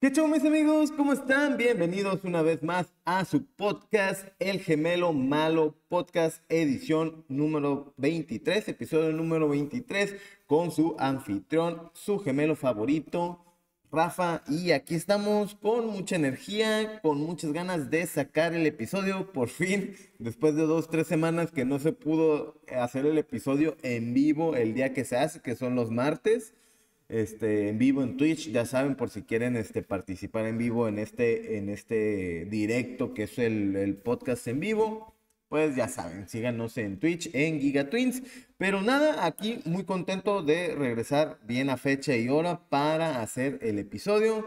¿Qué show mis amigos? ¿Cómo están? Bienvenidos una vez más a su podcast El Gemelo Malo Podcast edición número 23, episodio número 23 con su anfitrión, su gemelo favorito, Rafa. Y aquí estamos con mucha energía, con muchas ganas de sacar el episodio. Por fin, después de dos, tres semanas que no se pudo hacer el episodio en vivo el día que se hace, que son los martes este, en vivo en Twitch, ya saben, por si quieren este, participar en vivo en este, en este directo que es el, el podcast en vivo, pues ya saben, síganos en Twitch, en Giga Twins. Pero nada, aquí muy contento de regresar bien a fecha y hora para hacer el episodio.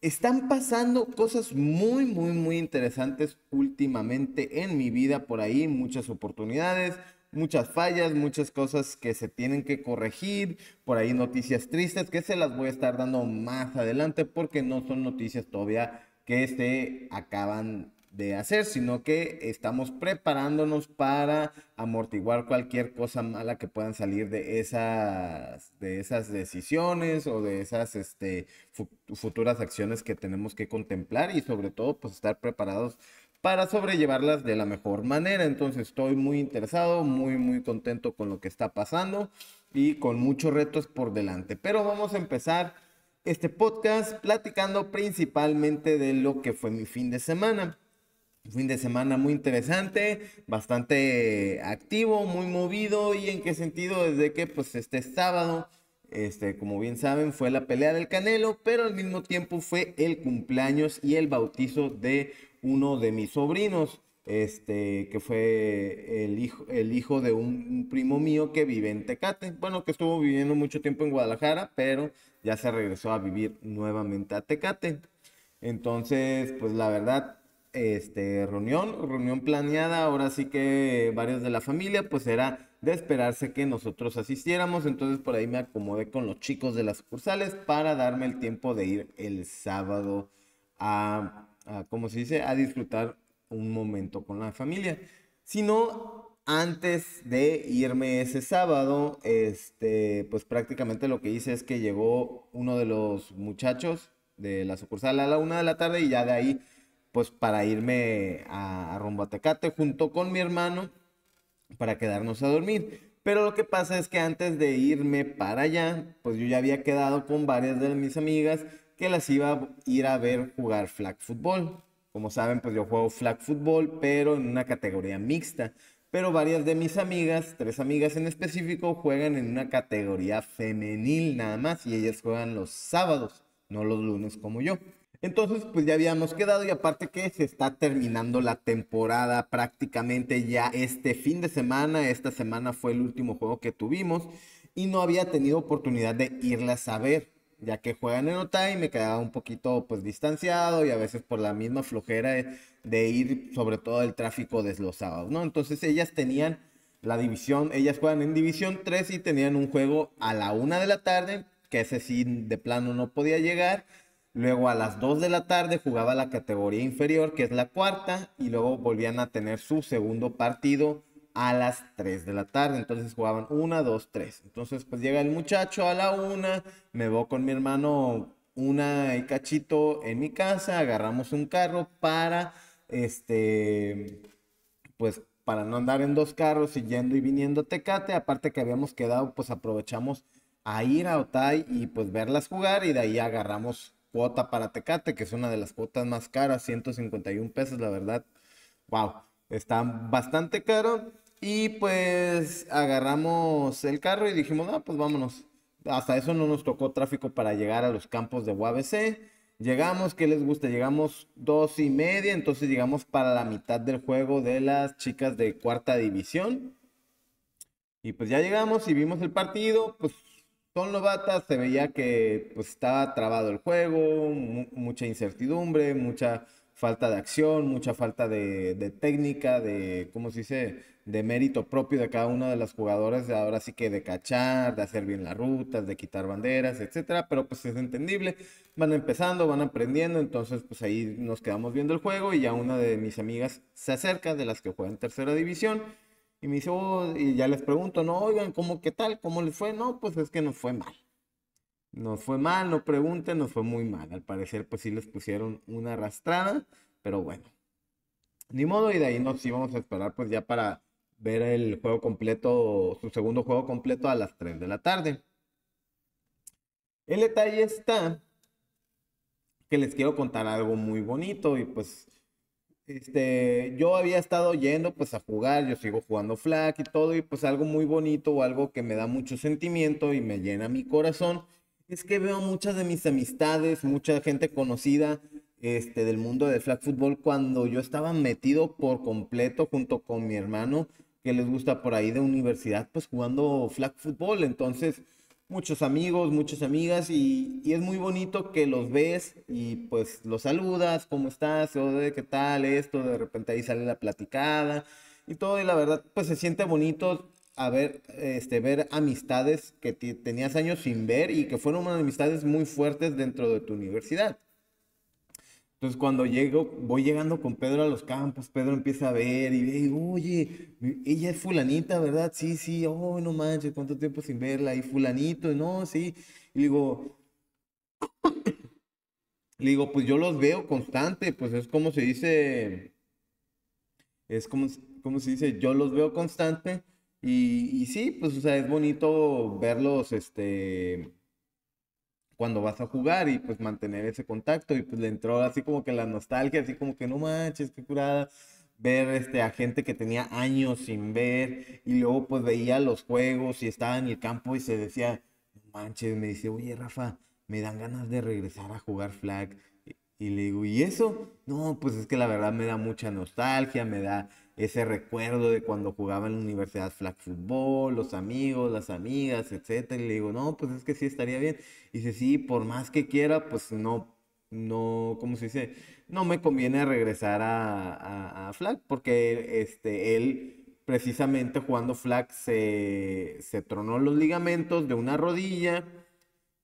Están pasando cosas muy, muy, muy interesantes últimamente en mi vida por ahí, muchas oportunidades muchas fallas, muchas cosas que se tienen que corregir, por ahí noticias tristes que se las voy a estar dando más adelante porque no son noticias todavía que se acaban de hacer, sino que estamos preparándonos para amortiguar cualquier cosa mala que puedan salir de esas, de esas decisiones o de esas este, futuras acciones que tenemos que contemplar y sobre todo pues estar preparados para sobrellevarlas de la mejor manera. Entonces estoy muy interesado, muy, muy contento con lo que está pasando y con muchos retos por delante. Pero vamos a empezar este podcast platicando principalmente de lo que fue mi fin de semana. fin de semana muy interesante, bastante activo, muy movido y en qué sentido desde que pues este sábado este, como bien saben, fue la pelea del Canelo, pero al mismo tiempo fue el cumpleaños y el bautizo de uno de mis sobrinos, este, que fue el hijo, el hijo de un, primo mío que vive en Tecate. Bueno, que estuvo viviendo mucho tiempo en Guadalajara, pero ya se regresó a vivir nuevamente a Tecate. Entonces, pues la verdad, este, reunión, reunión planeada, ahora sí que varios de la familia, pues era de esperarse que nosotros asistiéramos, entonces por ahí me acomodé con los chicos de las sucursales para darme el tiempo de ir el sábado a como se dice, a disfrutar un momento con la familia. Sino antes de irme ese sábado, este, pues prácticamente lo que hice es que llegó uno de los muchachos de la sucursal a la una de la tarde y ya de ahí, pues para irme a, a rumbo junto con mi hermano para quedarnos a dormir. Pero lo que pasa es que antes de irme para allá, pues yo ya había quedado con varias de mis amigas que las iba a ir a ver jugar flag football. Como saben, pues yo juego flag football, pero en una categoría mixta. Pero varias de mis amigas, tres amigas en específico, juegan en una categoría femenil nada más y ellas juegan los sábados, no los lunes como yo. Entonces, pues ya habíamos quedado y aparte que se está terminando la temporada prácticamente ya este fin de semana. Esta semana fue el último juego que tuvimos y no había tenido oportunidad de irlas a ver ya que juegan en Otay, me quedaba un poquito pues distanciado y a veces por la misma flojera de, ir sobre todo el tráfico de ¿no? Entonces ellas tenían la división, ellas juegan en división 3 y tenían un juego a la 1 de la tarde, que ese sí de plano no podía llegar. Luego a las 2 de la tarde jugaba la categoría inferior, que es la cuarta, y luego volvían a tener su segundo partido a las 3 de la tarde. Entonces jugaban 1, 2, 3. Entonces pues llega el muchacho a la 1, me voy con mi hermano una y cachito en mi casa, agarramos un carro para, este, pues para no andar en dos carros y yendo y viniendo a Tecate. Aparte que habíamos quedado, pues aprovechamos a ir a Otay y pues verlas jugar y de ahí agarramos cuota para Tecate, que es una de las cuotas más caras, 151 pesos, la verdad. Wow, está bastante caro. Y pues agarramos el carro y dijimos, no, pues vámonos. Hasta eso no nos tocó tráfico para llegar a los campos de UABC. Llegamos, ¿qué les gusta? Llegamos dos y media, entonces llegamos para la mitad del juego de las chicas de cuarta división. Y pues ya llegamos y vimos el partido, pues son novatas, se veía que pues estaba trabado el juego, mucha incertidumbre, mucha falta de acción, mucha falta de, de técnica, de, ¿cómo se dice? De mérito propio de cada uno de los jugadores, ahora sí que de cachar, de hacer bien las rutas, de quitar banderas, etcétera, pero pues es entendible, van empezando, van aprendiendo, entonces pues ahí nos quedamos viendo el juego y ya una de mis amigas se acerca, de las que juegan tercera división, y me dice, oh", y ya les pregunto, no, oigan, ¿cómo qué tal? ¿Cómo les fue? No, pues es que nos fue mal. Nos fue mal, no pregunten, nos fue muy mal. Al parecer, pues sí les pusieron una arrastrada, pero bueno. Ni modo, y de ahí nos íbamos a esperar pues ya para ver el juego completo, su segundo juego completo a las 3 de la tarde. El detalle está que les quiero contar algo muy bonito y pues este, yo había estado yendo pues a jugar, yo sigo jugando flag y todo y pues algo muy bonito o algo que me da mucho sentimiento y me llena mi corazón es que veo muchas de mis amistades, mucha gente conocida este, del mundo del flag football cuando yo estaba metido por completo junto con mi hermano que les gusta por ahí de universidad pues jugando flag football, entonces muchos amigos, muchas amigas y, es muy bonito que los ves y pues los saludas, ¿cómo estás? O de qué tal esto, de repente ahí sale la platicada y todo y la verdad pues se siente bonito a ver, este, ver amistades que tenías años sin ver y que fueron amistades muy fuertes dentro de tu universidad. Entonces cuando llego, voy llegando con Pedro a los campos, Pedro empieza a ver y ve, oye, ella es fulanita, ¿verdad? Sí, sí, oh, no manches, cuánto tiempo sin verla, y fulanito, no, sí. Y digo, le digo, pues yo los veo constante, pues es como se dice, es como, como se dice, yo los veo constante. Y, y sí, pues, o sea, es bonito verlos, este, cuando vas a jugar y pues mantener ese contacto y pues le entró así como que la nostalgia, así como que no manches, qué curada ver este a gente que tenía años sin ver y luego pues veía los juegos y estaba en el campo y se decía, no manches, me dice, oye Rafa, me dan ganas de regresar a jugar flag. Y, le digo, ¿y eso? No, pues es que la verdad me da mucha nostalgia, me da ese recuerdo de cuando jugaba en la universidad flag football, los amigos, las amigas, etcétera. Y le digo, no, pues es que sí estaría bien. Y dice, sí, por más que quiera, pues no, no, ¿cómo se dice? No me conviene regresar a, a, flag porque este, él precisamente jugando flag se, se tronó los ligamentos de una rodilla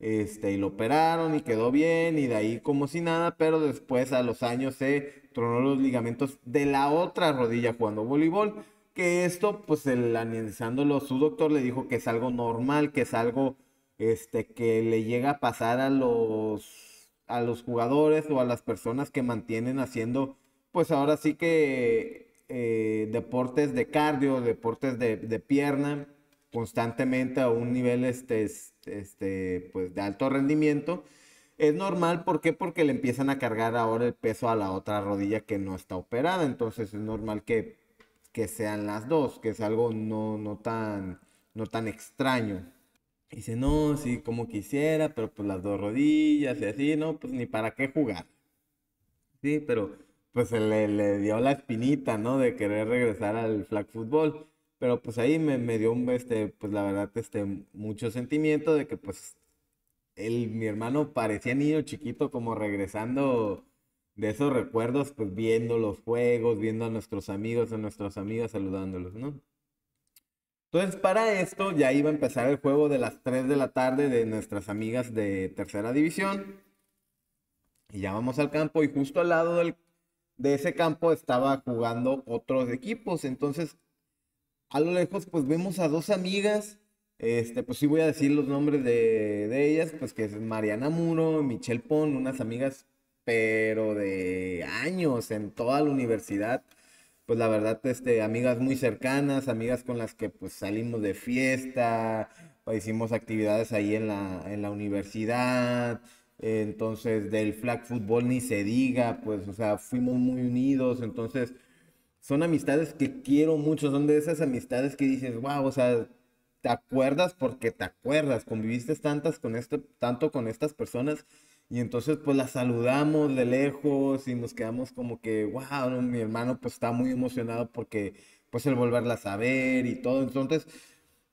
este, y lo operaron y quedó bien y de ahí como si nada, pero después a los años se tronó los ligamentos de la otra rodilla jugando voleibol, que esto pues el analizándolo su doctor le dijo que es algo normal, que es algo este, que le llega a pasar a los, a los jugadores o a las personas que mantienen haciendo pues ahora sí que eh, deportes de cardio, deportes de, de pierna constantemente a un nivel este, este, pues, de alto rendimiento. Es normal, ¿por qué? Porque le empiezan a cargar ahora el peso a la otra rodilla que no está operada. Entonces es normal que, que sean las dos, que es algo no, no, tan, no tan extraño. dice, no, sí, como quisiera, pero pues las dos rodillas y así, no, pues ni para qué jugar. Sí, pero pues le, le dio la espinita, ¿no? De querer regresar al flag football. Pero pues ahí me, me dio un, este, pues la verdad, este, mucho sentimiento de que pues él, mi hermano parecía niño chiquito como regresando de esos recuerdos, pues viendo los juegos, viendo a nuestros amigos, a nuestras amigas, saludándolos, ¿no? Entonces, para esto ya iba a empezar el juego de las 3 de la tarde de nuestras amigas de tercera división. Y ya vamos al campo y justo al lado del, de ese campo estaba jugando otros equipos. Entonces, a lo lejos, pues vemos a dos amigas. Este, pues sí voy a decir los nombres de, ellas, pues que es Mariana Muro, Michelle Pon, unas amigas, pero de años en toda la universidad. Pues la verdad, este, amigas muy cercanas, amigas con las que pues salimos de fiesta, hicimos actividades ahí en la, en la universidad. Entonces, del flag football ni se diga, pues, o sea, fuimos muy unidos. Entonces, son amistades que quiero mucho, son de esas amistades que dices, wow, o sea, te acuerdas porque te acuerdas, conviviste tantas con este, tanto con estas personas y entonces pues las saludamos de lejos y nos quedamos como que, wow, mi hermano pues está muy emocionado porque pues el volverlas a ver y todo, entonces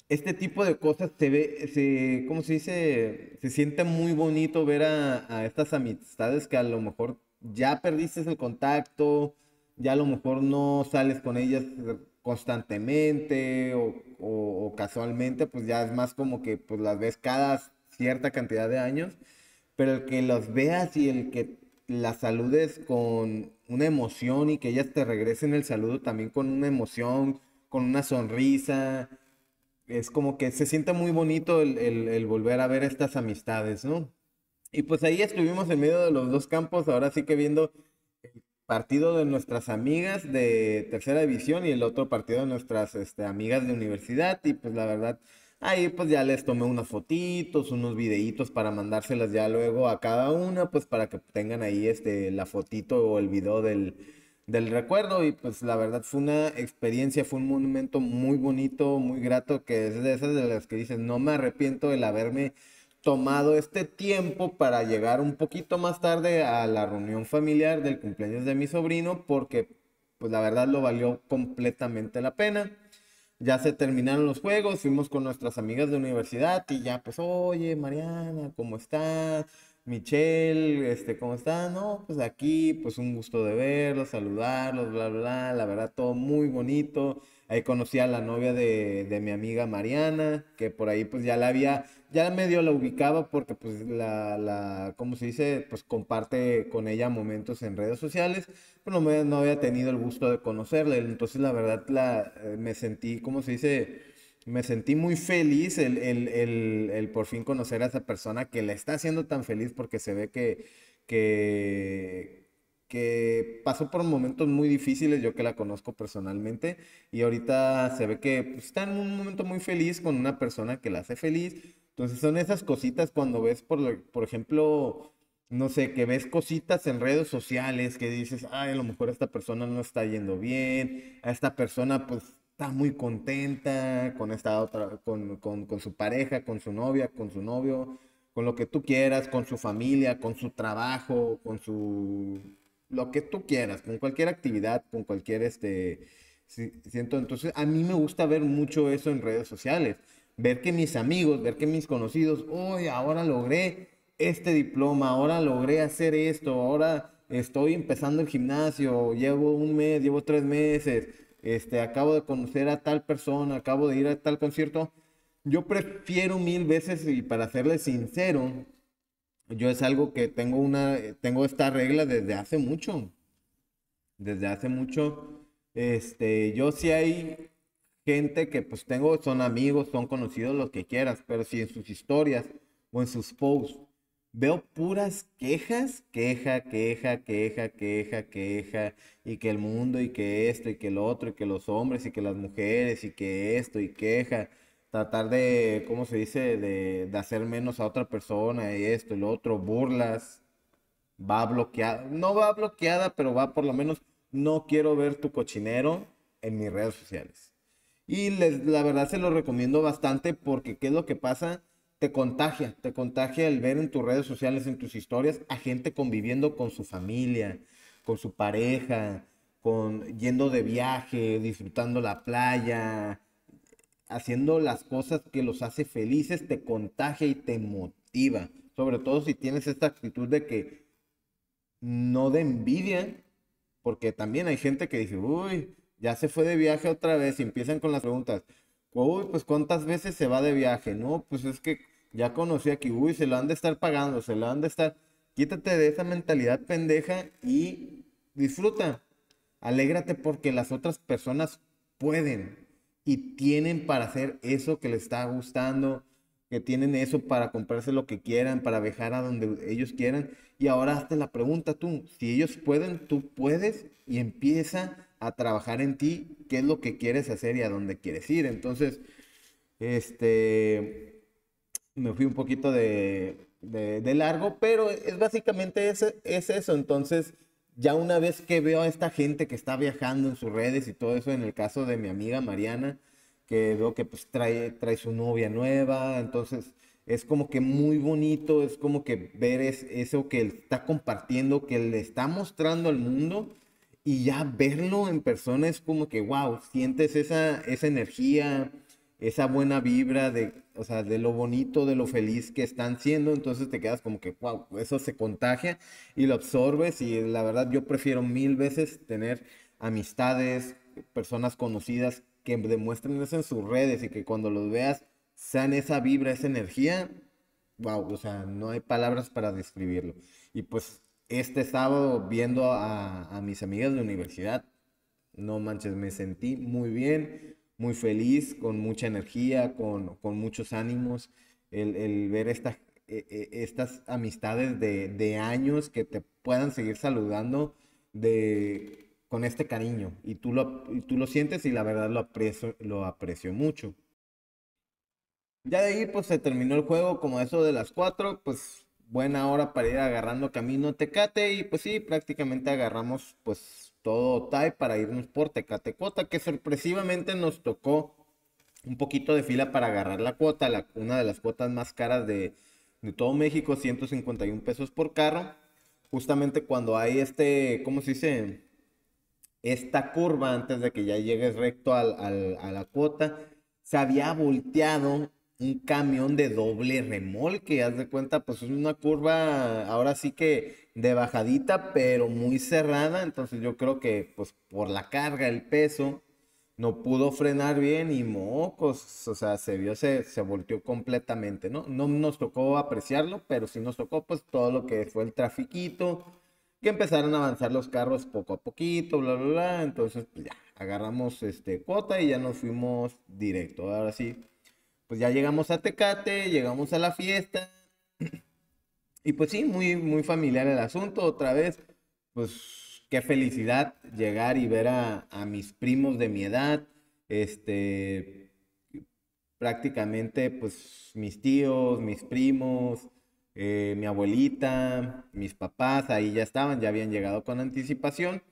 este tipo de cosas se ve, se, ¿cómo se dice? Se siente muy bonito ver a, a estas amistades que a lo mejor ya perdiste el contacto, ya a lo mejor no sales con ellas constantemente o, casualmente, pues ya es más como que pues las ves cada cierta cantidad de años, pero el que los veas y el que las saludes con una emoción y que ellas te regresen el saludo también con una emoción, con una sonrisa, es como que se siente muy bonito el, el volver a ver estas amistades, ¿no? Y pues ahí estuvimos en medio de los dos campos, ahora sí que viendo el partido de nuestras amigas de tercera división y el otro partido de nuestras este, amigas de universidad. Y pues la verdad, ahí pues ya les tomé unas fotitos, unos videitos para mandárselas ya luego a cada una, pues para que tengan ahí este, la fotito o el video del, del recuerdo. Y pues la verdad fue una experiencia, fue un monumento muy bonito, muy grato, que es de esas de las que dices, no me arrepiento el haberme tomado este tiempo para llegar un poquito más tarde a la reunión familiar del cumpleaños de mi sobrino porque pues la verdad lo valió completamente la pena. Ya se terminaron los juegos, fuimos con nuestras amigas de universidad y ya pues, oye Mariana, ¿cómo estás? Michelle, este, ¿cómo están? No, pues aquí, pues un gusto de verlos, saludarlos, bla, bla, bla, la verdad todo muy bonito. Ahí conocí a la novia de, de mi amiga Mariana, que por ahí pues ya la había ya medio la ubicaba porque pues la, la, ¿cómo se dice? Pues comparte con ella momentos en redes sociales, pero no, no había tenido el gusto de conocerla, entonces la verdad la, eh, me sentí, ¿cómo se dice? Me sentí muy feliz el, el, el, el, por fin conocer a esa persona que la está haciendo tan feliz porque se ve que, que, que pasó por momentos muy difíciles, yo que la conozco personalmente, y ahorita se ve que pues, está en un momento muy feliz con una persona que la hace feliz, entonces son esas cositas cuando ves, por, por ejemplo, no sé, que ves cositas en redes sociales que dices, ay, a lo mejor esta persona no está yendo bien, a esta persona pues está muy contenta con esta otra, con, con, con su pareja, con su novia, con su novio, con lo que tú quieras, con su familia, con su trabajo, con su lo que tú quieras, con cualquier actividad, con cualquier este siento, entonces a mí me gusta ver mucho eso en redes sociales ver que mis amigos, ver que mis conocidos, oye, ahora logré este diploma, ahora logré hacer esto, ahora estoy empezando el gimnasio, llevo un mes, llevo tres meses, este, acabo de conocer a tal persona, acabo de ir a tal concierto. Yo prefiero mil veces, y para serle sincero, yo es algo que tengo una, tengo esta regla desde hace mucho. Desde hace mucho, este, yo sí hay gente que pues tengo, son amigos, son conocidos, lo que quieras, pero si en sus historias o en sus posts veo puras quejas, queja, queja, queja, queja, queja, y que el mundo, y que esto, y que lo otro, y que los hombres, y que las mujeres, y que esto, y queja, tratar de, ¿cómo se dice?, de, de hacer menos a otra persona, y esto, y otro, burlas, va bloqueada, no va bloqueada, pero va por lo menos, no quiero ver tu cochinero en mis redes sociales. Y les, la verdad se lo recomiendo bastante porque ¿qué es lo que pasa? Te contagia, te contagia el ver en tus redes sociales, en tus historias, a gente conviviendo con su familia, con su pareja, con yendo de viaje, disfrutando la playa, haciendo las cosas que los hace felices, te contagia y te motiva. Sobre todo si tienes esta actitud de que no de envidia, porque también hay gente que dice, uy, ya se fue de viaje otra vez y empiezan con las preguntas. Uy, pues cuántas veces se va de viaje, ¿no? Pues es que ya conocí aquí, uy, se lo han de estar pagando, se lo han de estar... Quítate de esa mentalidad pendeja y disfruta. Alégrate porque las otras personas pueden y tienen para hacer eso que les está gustando, que tienen eso para comprarse lo que quieran, para viajar a donde ellos quieran. Y ahora hazte la pregunta tú, si ellos pueden, tú puedes y empieza a trabajar en ti, qué es lo que quieres hacer y a dónde quieres ir. Entonces, este, me fui un poquito de, de, largo, pero es básicamente es eso. Entonces, ya una vez que veo a esta gente que está viajando en sus redes y todo eso, en el caso de mi amiga Mariana, que veo que pues trae, trae su novia nueva, entonces es como que muy bonito, es como que ver eso que él está compartiendo, que le está mostrando al mundo y ya verlo en persona es como que, wow, sientes esa, esa energía, esa buena vibra de, o sea, de lo bonito, de lo feliz que están siendo, entonces te quedas como que, wow, eso se contagia y lo absorbes y la verdad yo prefiero mil veces tener amistades, personas conocidas que demuestren eso en sus redes y que cuando los veas sean esa vibra, esa energía, wow, o sea, no hay palabras para describirlo. Y pues este sábado viendo a, mis amigas de universidad, no manches, me sentí muy bien, muy feliz, con mucha energía, con, con muchos ánimos, el, el ver estas e, e, estas amistades de, de, años que te puedan seguir saludando de, con este cariño. Y tú, lo, tú lo sientes y la verdad lo aprecio, lo aprecio mucho. Ya de ahí pues se terminó el juego como eso de las 4, pues buena hora para ir agarrando camino Tecate y pues sí, prácticamente agarramos pues todo TAI para irnos por Tecate Cuota, que sorpresivamente nos tocó un poquito de fila para agarrar la cuota, una de las cuotas más caras de, de todo México, 151 pesos por carro. Justamente cuando hay este, ¿cómo se dice? Esta curva antes de que ya llegues recto al, a la cuota, se había volteado un camión de doble remolque, haz de cuenta, pues es una curva ahora sí que de bajadita, pero muy cerrada, entonces yo creo que pues por la carga, el peso, no pudo frenar bien y mocos, o sea, se vio, se, se volteó completamente, ¿no? No nos tocó apreciarlo, pero sí nos tocó pues todo lo que fue el trafiquito, que empezaron a avanzar los carros poco a poquito, bla, bla, bla, entonces pues ya, agarramos este cuota y ya nos fuimos directo, ahora sí, pues ya llegamos a Tecate, llegamos a la fiesta, y pues sí, muy, muy familiar el asunto, otra vez, pues qué felicidad llegar y ver a, mis primos de mi edad, este, prácticamente pues mis tíos, mis primos, eh, mi abuelita, mis papás, ahí ya estaban, ya habían llegado con anticipación.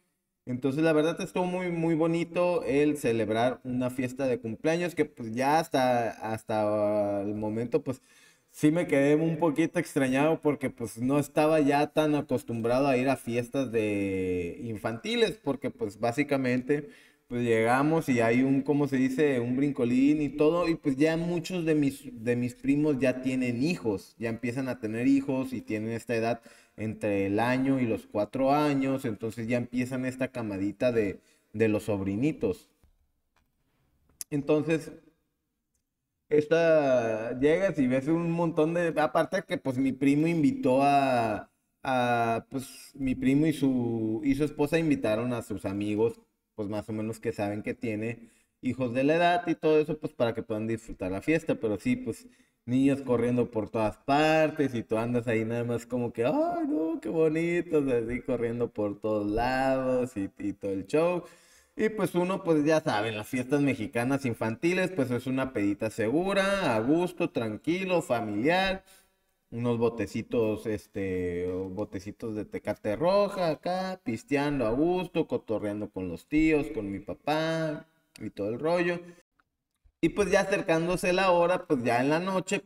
Entonces la verdad estuvo muy muy bonito el celebrar una fiesta de cumpleaños que pues ya hasta hasta el momento pues sí me quedé un poquito extrañado porque pues no estaba ya tan acostumbrado a ir a fiestas de infantiles porque pues básicamente pues llegamos y hay un, ¿cómo se dice? Un brincolín y todo y pues ya muchos de mis, de mis primos ya tienen hijos, ya empiezan a tener hijos y tienen esta edad entre el año y los cuatro años, entonces ya empiezan esta camadita de, de los sobrinitos. Entonces, esta llegas y ves un montón de aparte que pues mi primo invitó a, a pues mi primo y su y su esposa invitaron a sus amigos pues más o menos que saben que tiene hijos de la edad y todo eso pues para que puedan disfrutar la fiesta pero sí pues niños corriendo por todas partes y tú andas ahí nada más como que ay no qué bonito así corriendo por todos lados y, y todo el show y pues uno, pues ya saben, las fiestas mexicanas infantiles, pues es una pedita segura, a gusto, tranquilo, familiar. Unos botecitos, este, botecitos de tecate roja acá, pisteando a gusto, cotorreando con los tíos, con mi papá y todo el rollo. Y pues ya acercándose la hora, pues ya en la noche,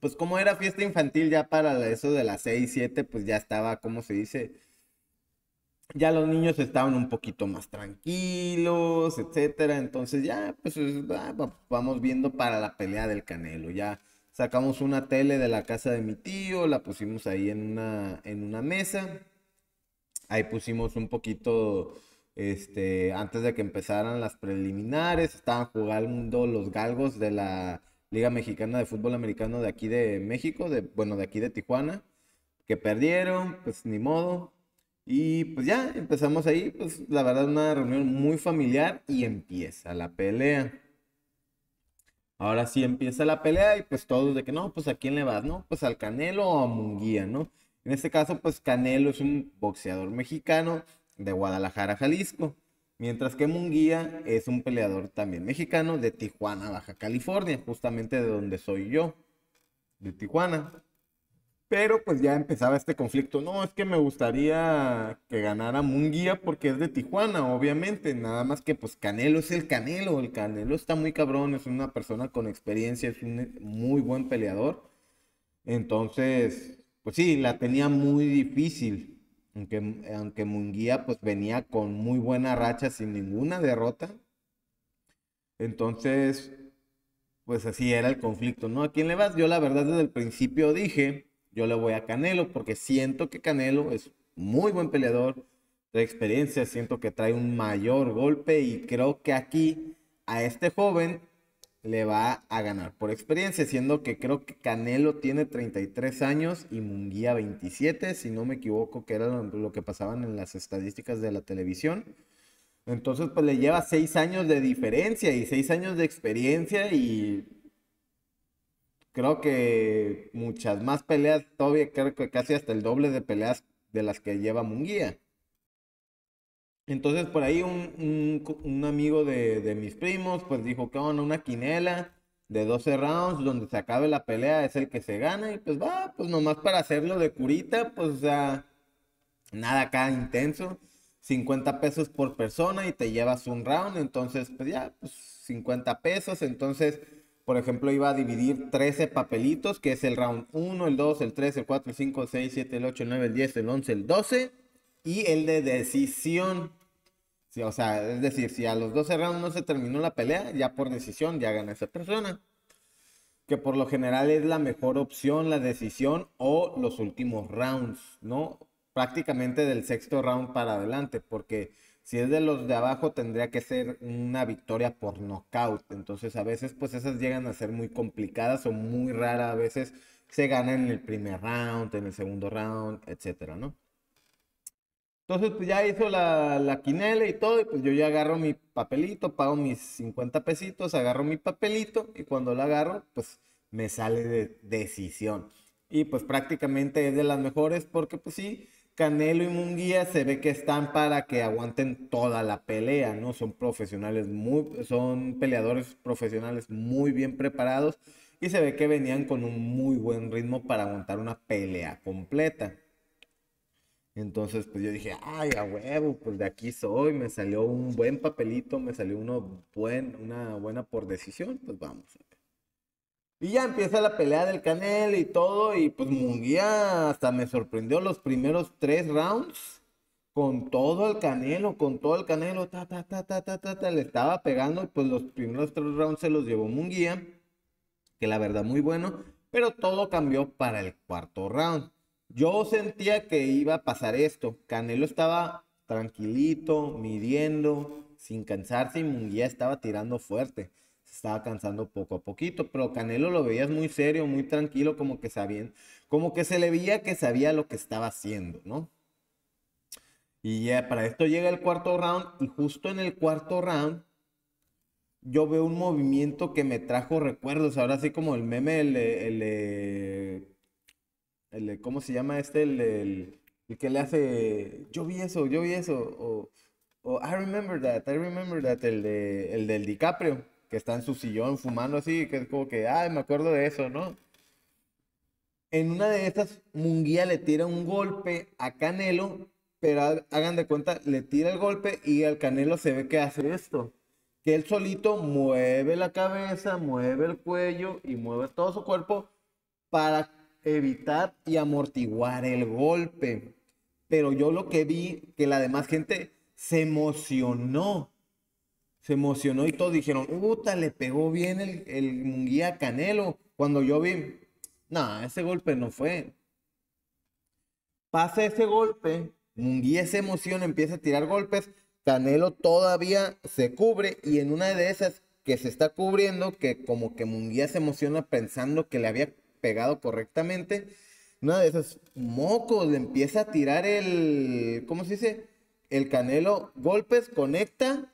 pues como era fiesta infantil ya para eso de las 6, 7, pues ya estaba, ¿cómo se dice? ya los niños estaban un poquito más tranquilos, etcétera. Entonces ya, pues vamos viendo para la pelea del Canelo. Ya sacamos una tele de la casa de mi tío, la pusimos ahí en una, en una mesa. Ahí pusimos un poquito, este, antes de que empezaran las preliminares, estaban jugando los galgos de la Liga Mexicana de Fútbol Americano de aquí de México, de, bueno, de aquí de Tijuana, que perdieron, pues ni modo, y pues ya empezamos ahí, pues la verdad una reunión muy familiar y empieza la pelea. Ahora sí empieza la pelea y pues todos de que no, pues a quién le vas, ¿no? Pues al Canelo o a Munguía, ¿no? En este caso, pues Canelo es un boxeador mexicano de Guadalajara, Jalisco. Mientras que Munguía es un peleador también mexicano de Tijuana, Baja California, justamente de donde soy yo, de Tijuana. Pero pues ya empezaba este conflicto. No, es que me gustaría que ganara Munguía porque es de Tijuana, obviamente. Nada más que pues Canelo es el Canelo. El Canelo está muy cabrón, es una persona con experiencia, es un muy buen peleador. Entonces, pues sí, la tenía muy difícil. Aunque, aunque Munguía pues venía con muy buena racha sin ninguna derrota. Entonces, pues así era el conflicto, ¿no? ¿A quién le vas? Yo la verdad desde el principio dije yo le voy a Canelo porque siento que Canelo es muy buen peleador, de experiencia, siento que trae un mayor golpe y creo que aquí a este joven le va a ganar por experiencia, siendo que creo que Canelo tiene 33 años y Munguía 27, si no me equivoco, que era lo que pasaban en las estadísticas de la televisión. Entonces, pues le lleva seis años de diferencia y seis años de experiencia y creo que muchas más peleas, todavía creo que casi hasta el doble de peleas de las que lleva Munguía. Entonces por ahí un, amigo de, mis primos pues dijo que van una quinela de 12 rounds donde se acabe la pelea es el que se gana y pues va, pues nomás para hacerlo de curita, pues o sea, nada acá intenso, 50 pesos por persona y te llevas un round, entonces pues ya, pues 50 pesos, entonces por ejemplo iba a dividir 13 papelitos, que es el round 1, el 2, el 3, el 4, el 5, el 6, 7, el 8, el 9, el 10, el 11, el 12 y el de decisión. Sí, o sea, es decir, si a los 12 rounds no se terminó la pelea, ya por decisión ya gana esa persona. Que por lo general es la mejor opción, la decisión o los últimos rounds, ¿no? Prácticamente del sexto round para adelante, porque si es de los de abajo tendría que ser una victoria por knockout. Entonces a veces pues esas llegan a ser muy complicadas o muy raras. A veces se gana en el primer round, en el segundo round, etcétera, ¿no? Entonces, pues ya hizo la, la quinela y todo, y pues yo ya agarro mi papelito, pago mis 50 pesitos, agarro mi papelito, y cuando lo agarro, pues me sale de decisión. Y pues prácticamente es de las mejores porque pues sí, Canelo y Munguía se ve que están para que aguanten toda la pelea, ¿no? Son profesionales muy, son peleadores profesionales muy bien preparados y se ve que venían con un muy buen ritmo para aguantar una pelea completa. Entonces, pues yo dije, ay, a huevo, pues de aquí soy, me salió un buen papelito, me salió uno buen, una buena por decisión, pues vamos. Y ya empieza la pelea del Canelo y todo, y pues Munguía hasta me sorprendió los primeros tres rounds, con todo el Canelo, con todo el Canelo, ta, ta, ta, ta, ta, ta, ta, le estaba pegando, y pues los primeros tres rounds se los llevó Munguía, que la verdad muy bueno, pero todo cambió para el cuarto round. Yo sentía que iba a pasar esto. Canelo estaba tranquilito, midiendo, sin cansarse y Munguía estaba tirando fuerte. Se estaba cansando poco a poquito, pero Canelo lo veías muy serio, muy tranquilo, como que como que se le veía que sabía lo que estaba haciendo, ¿no? Y ya para esto llega el cuarto round y justo en el cuarto round yo veo un movimiento que me trajo recuerdos, ahora sí como el meme, el, ¿cómo se llama este? El, que le hace, yo vi eso, yo vi eso, o, I remember that, I remember that, el, de, el del DiCaprio, que está en su sillón fumando así, que es como que, ay, me acuerdo de eso, ¿no? En una de estas, Munguía le tira un golpe a Canelo, pero hagan de cuenta, le tira el golpe y al Canelo se ve que hace esto. Que él solito mueve la cabeza, mueve el cuello y mueve todo su cuerpo para evitar y amortiguar el golpe. Pero yo lo que vi, que la demás gente se emocionó. Se emocionó y todos dijeron, puta, le pegó bien el, el Munguía Canelo. Cuando yo vi, no, ese golpe no fue. Pasa ese golpe, Munguía se emociona, empieza a tirar golpes, Canelo todavía se cubre y en una de esas que se está cubriendo, que como que Munguía se emociona pensando que le había pegado correctamente, una de esos mocos empieza a tirar el, ¿cómo se dice? El canelo, golpes, conecta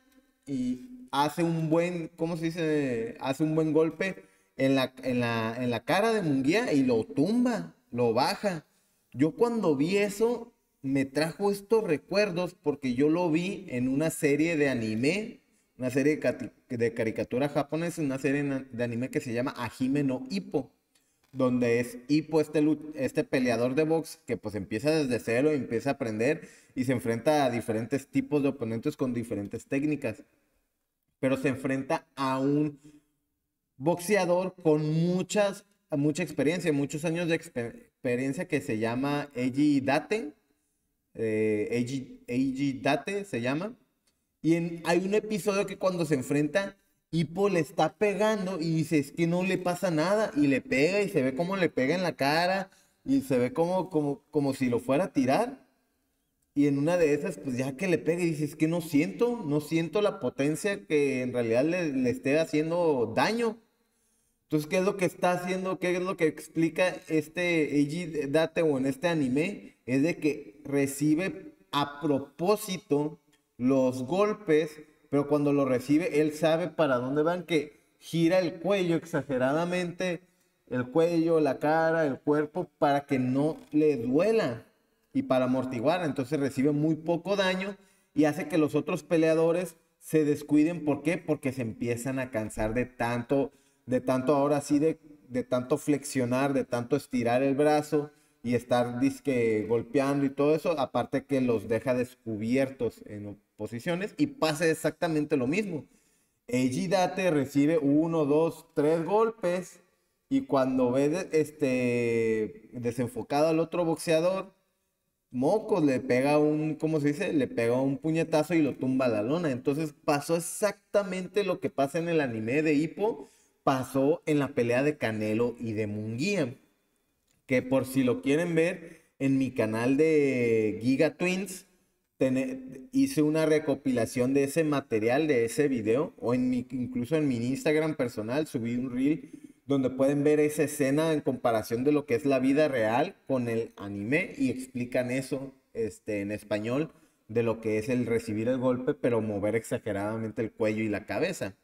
y hace un buen, ¿cómo se dice? Hace un buen golpe en la, en la, en la cara de Munguía y lo tumba, lo baja. Yo cuando vi eso, me trajo estos recuerdos porque yo lo vi en una serie de anime, una serie de, caricatura japonesa, una serie de anime que se llama Ajime no Hippo donde es Hippo, este, este peleador de box que pues empieza desde cero, empieza a aprender y se enfrenta a diferentes tipos de oponentes con diferentes técnicas. Pero se enfrenta a un boxeador con muchas, mucha experiencia, muchos años de experiencia que se llama Eiji Date. Eh, Eiji, Date se llama. Y hay un episodio que cuando se enfrenta Hippo le está pegando y dice, es que no le pasa nada. Y le pega y se ve como le pega en la cara y se ve como, como, como si lo fuera a tirar. Y en una de esas, pues ya que le pega y dice, es que no siento, no siento la potencia que en realidad le, esté haciendo daño. Entonces, ¿qué es lo que está haciendo? ¿Qué es lo que explica este Eiji Date o en este anime? Es de que recibe a propósito los golpes, pero cuando lo recibe, él sabe para dónde van, que gira el cuello exageradamente, el cuello, la cara, el cuerpo, para que no le duela y para amortiguar. Entonces recibe muy poco daño y hace que los otros peleadores se descuiden. ¿Por qué? Porque se empiezan a cansar de tanto, de tanto ahora sí, de, de tanto flexionar, de tanto estirar el brazo y estar disque golpeando y todo eso, aparte que los deja descubiertos en posiciones y pasa exactamente lo mismo. Eiji Date recibe uno, dos, tres golpes y cuando ve este desenfocado al otro boxeador, Mocos le pega un, ¿cómo se dice? Le pega un puñetazo y lo tumba a la lona. Entonces pasó exactamente lo que pasa en el anime de Hippo, pasó en la pelea de Canelo y de Munguía. Que por si lo quieren ver, en mi canal de Giga Twins, hice una recopilación de ese material, de ese video, o incluso en mi Instagram personal subí un reel donde pueden ver esa escena en comparación de lo que es la vida real con el anime y explican eso este, en español de lo que es el recibir el golpe, pero mover exageradamente el cuello y la cabeza.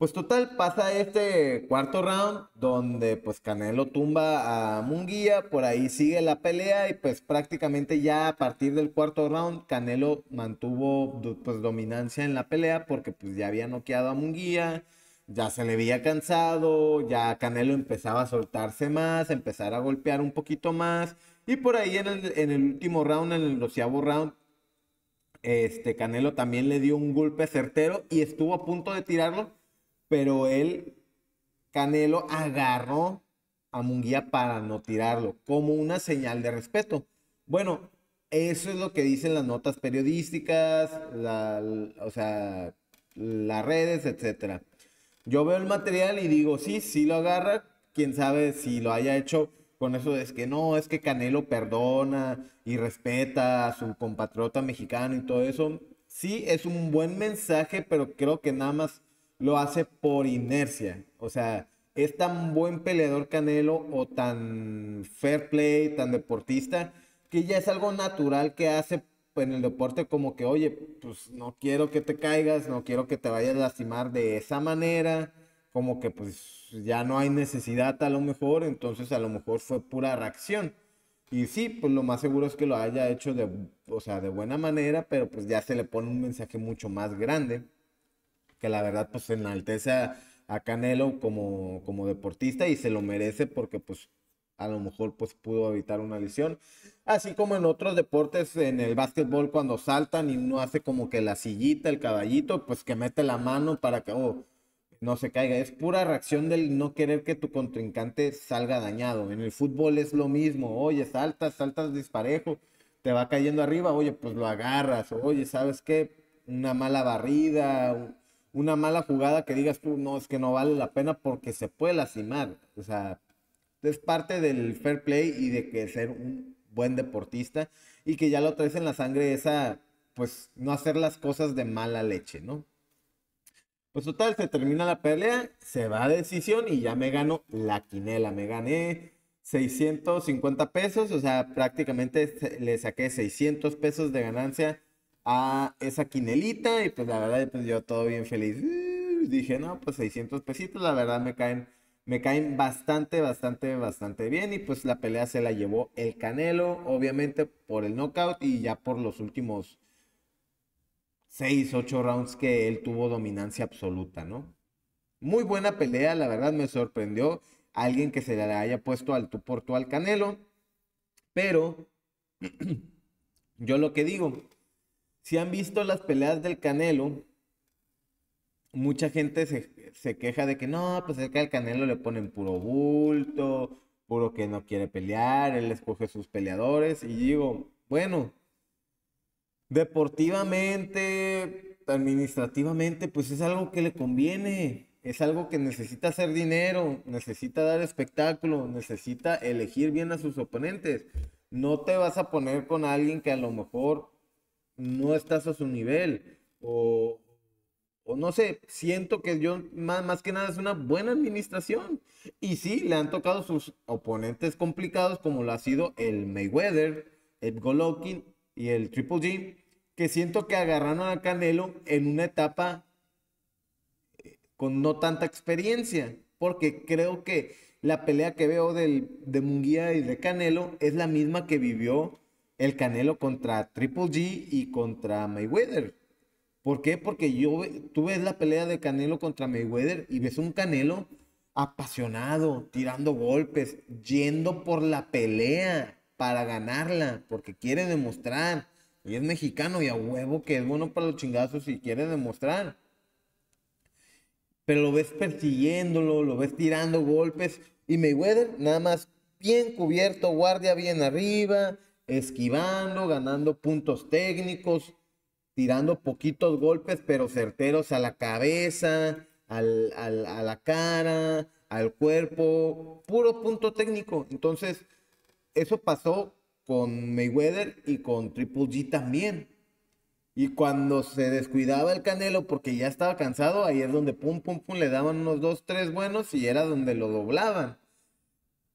Pues total, pasa este cuarto round donde pues Canelo tumba a Munguía, por ahí sigue la pelea y pues prácticamente ya a partir del cuarto round Canelo mantuvo pues dominancia en la pelea porque pues ya había noqueado a Munguía, ya se le veía cansado, ya Canelo empezaba a soltarse más, empezar a golpear un poquito más y por ahí en el, último round, en el doceavo round, este Canelo también le dio un golpe certero y estuvo a punto de tirarlo pero él, Canelo, agarró a Munguía para no tirarlo, como una señal de respeto. Bueno, eso es lo que dicen las notas periodísticas, o sea, las redes, etc. Yo veo el material y digo, sí, sí lo agarra, quién sabe si lo haya hecho con eso es que no, es que Canelo perdona y respeta a su compatriota mexicano y todo eso. Sí, es un buen mensaje, pero creo que nada más lo hace por inercia. O sea, es tan buen peleador Canelo o tan fair play, tan deportista, que ya es algo natural que hace en el deporte como que, oye, pues no quiero que te caigas, no quiero que te vayas a lastimar de esa manera, como que pues ya no hay necesidad a lo mejor, entonces a lo mejor fue pura reacción. Y sí, pues lo más seguro es que lo haya hecho de, o sea, de buena manera, pero pues ya se le pone un mensaje mucho más grande que la verdad pues enaltece a, a Canelo como, como deportista y se lo merece porque pues a lo mejor pues pudo evitar una lesión. Así como en otros deportes, en el básquetbol cuando saltan y uno hace como que la sillita, el caballito, pues que mete la mano para que oh, no se caiga. Es pura reacción del no querer que tu contrincante salga dañado. En el fútbol es lo mismo. Oye, saltas, saltas disparejo, te va cayendo arriba, oye, pues lo agarras. Oye, ¿sabes qué? Una mala barrida, una mala jugada que digas tú, no, es que no vale la pena porque se puede lastimar. O sea, es parte del fair play y de que ser un buen deportista y que ya lo traes en la sangre esa, pues no hacer las cosas de mala leche, ¿no? Pues total, se termina la pelea, se va a decisión y ya me gano la quinela. Me gané 650 pesos, o sea, prácticamente le saqué 600 pesos de ganancia a esa quinelita y pues la verdad pues yo todo bien feliz. Uh, dije, no, pues 600 pesitos, la verdad me caen, me caen bastante, bastante, bastante bien y pues la pelea se la llevó el Canelo, obviamente por el knockout y ya por los últimos 6, 8 rounds que él tuvo dominancia absoluta, ¿no? Muy buena pelea, la verdad me sorprendió alguien que se le haya puesto al tú por tú al Canelo, pero yo lo que digo, si han visto las peleas del Canelo, mucha gente se, queja de que no, pues es que al Canelo le ponen puro bulto, puro que no quiere pelear, él escoge sus peleadores. Y digo, bueno, deportivamente, administrativamente, pues es algo que le conviene. Es algo que necesita hacer dinero, necesita dar espectáculo, necesita elegir bien a sus oponentes. No te vas a poner con alguien que a lo mejor no estás a su nivel o, no sé, siento que yo más, más que nada es una buena administración. Y sí, le han tocado sus oponentes complicados como lo ha sido el Mayweather, el Golovkin y el Triple G, que siento que agarraron a Canelo en una etapa eh, con no tanta experiencia, porque creo que la pelea que veo del, de Munguía y de Canelo es la misma que vivió el Canelo contra Triple G y contra Mayweather. ¿Por qué? Porque tú ves la pelea de Canelo contra Mayweather y ves un Canelo apasionado, tirando golpes, yendo por la pelea para ganarla, porque quiere demostrar. Y es mexicano y a huevo que es bueno para los chingazos y quiere demostrar. Pero lo ves persiguiéndolo, lo ves tirando golpes. Y Mayweather nada más bien cubierto, guardia bien arriba, esquivando, ganando puntos técnicos, tirando poquitos golpes, pero certeros a la cabeza, al, a la cara, al cuerpo, puro punto técnico. Entonces, eso pasó con Mayweather y con Triple G también. Y cuando se descuidaba el Canelo porque ya estaba cansado, ahí es donde pum, pum, pum, le daban unos dos, tres buenos y era donde lo doblaban.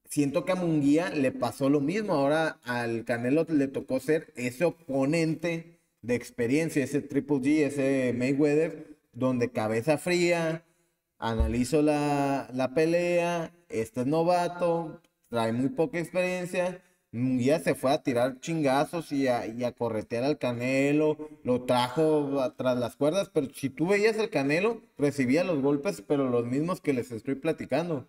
Siento que a Munguía le pasó lo mismo. Ahora al Canelo le tocó ser ese oponente de experiencia, ese Triple G, ese Mayweather, donde cabeza fría, analizo la, pelea, este es novato, trae muy poca experiencia, ya se fue a tirar chingazos y a, corretear al Canelo, lo trajo tras las cuerdas, pero si tú veías el Canelo, recibía los golpes, pero los mismos que les estoy platicando.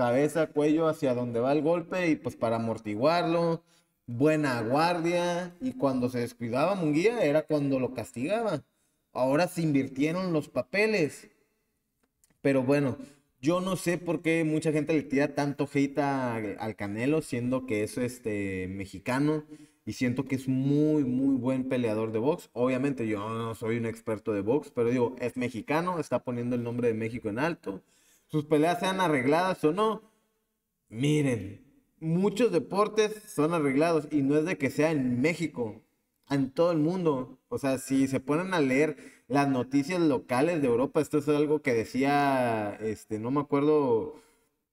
Cabeza, cuello hacia donde va el golpe y pues para amortiguarlo, buena guardia y cuando se descuidaba Munguía era cuando lo castigaba. Ahora se invirtieron los papeles. Pero bueno, yo no sé por qué mucha gente le tira tanto hate al Canelo, siendo que es este mexicano y siento que es muy, muy buen peleador de box. Obviamente yo no soy un experto de box, pero digo, es mexicano, está poniendo el nombre de México en alto. Sus peleas sean arregladas o no. Miren, muchos deportes son arreglados y no es de que sea en México, en todo el mundo. O sea, si se ponen a leer las noticias locales de Europa, esto es algo que decía, este, no me acuerdo,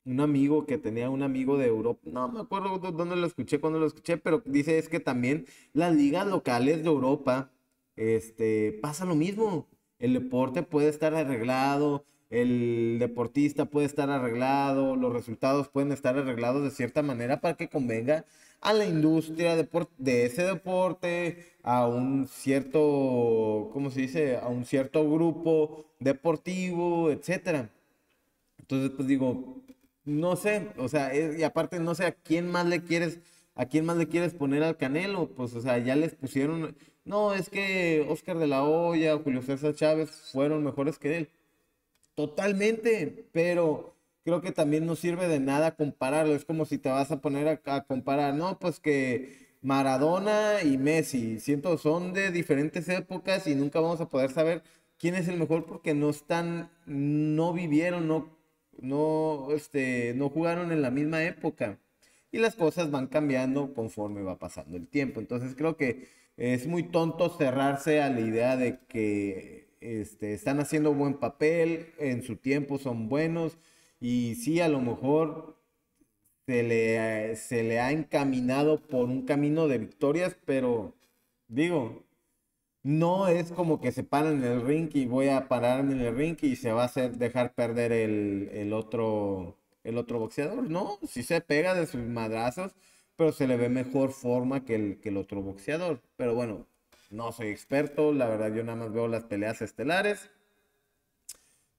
un amigo que tenía un amigo de Europa, no me acuerdo dónde lo escuché, cuándo lo escuché, pero dice es que también las ligas locales de Europa, este, pasa lo mismo. El deporte puede estar arreglado, el deportista puede estar arreglado, los resultados pueden estar arreglados de cierta manera para que convenga a la industria de, ese deporte, a un cierto, ¿cómo se dice? A un cierto grupo deportivo, etcétera. Entonces, pues digo, no sé, o sea, y aparte no sé a quién más le quieres, a quién más le quieres poner al Canelo, pues, o sea, ya les pusieron, no, es que Oscar de la Hoya, Julio César Chávez fueron mejores que él Totalmente, pero creo que también no sirve de nada compararlo. Es como si te vas a poner a, comparar, no, pues que Maradona y Messi, siento, son de diferentes épocas y nunca vamos a poder saber quién es el mejor porque no están, no vivieron, no, no, este, no jugaron en la misma época. Y las cosas van cambiando conforme va pasando el tiempo. Entonces creo que es muy tonto cerrarse a la idea de que este, están haciendo buen papel, en su tiempo son buenos y sí, a lo mejor se le, se le ha encaminado por un camino de victorias, pero digo, no es como que se paran en el ring y voy a pararme en el ring y se va a hacer dejar perder el, otro el otro boxeador, no, sí se pega de sus madrazos, pero se le ve mejor forma que el, que el otro boxeador. Pero bueno, no soy experto, la verdad yo nada más veo las peleas estelares.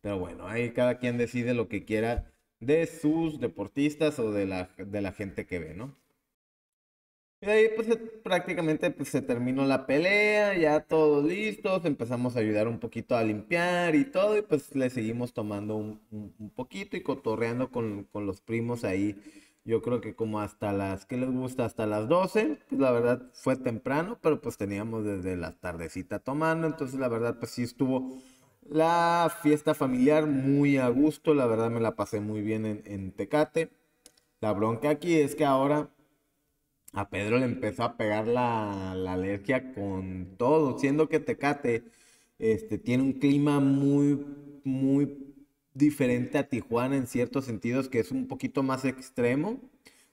Pero bueno, ahí cada quien decide lo que quiera de sus deportistas o de la, de la gente que ve, ¿no? Y ahí pues prácticamente pues, se terminó la pelea, ya todos listos, empezamos a ayudar un poquito a limpiar y todo, y pues le seguimos tomando un, un, poquito y cotorreando con, con los primos ahí yo creo que como hasta las, ¿qué les gusta? Hasta las 12, pues la verdad fue temprano, pero pues teníamos desde la tardecita tomando, entonces la verdad pues sí estuvo la fiesta familiar muy a gusto, la verdad me la pasé muy bien en, Tecate. La bronca aquí es que ahora a Pedro le empezó a pegar la, la, alergia con todo, siendo que Tecate este, tiene un clima muy, muy diferente a Tijuana en ciertos sentidos, que es un poquito más extremo.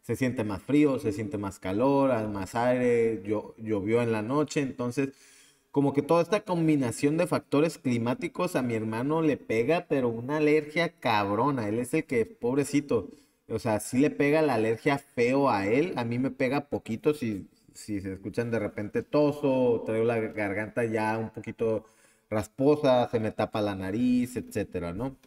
Se siente más frío, se siente más calor, más aire, llovió en la noche, entonces como que toda esta combinación de factores climáticos a mi hermano le pega, pero una alergia cabrona. Él es el que, pobrecito, o sea, sí le pega la alergia feo a él. A mí me pega poquito si, si se escuchan de repente toso, traigo la garganta ya un poquito rasposa, se me tapa la nariz, etcétera, ¿no?